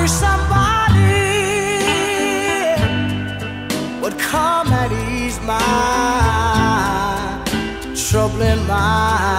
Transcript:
wish somebody would come and ease my troubling mind.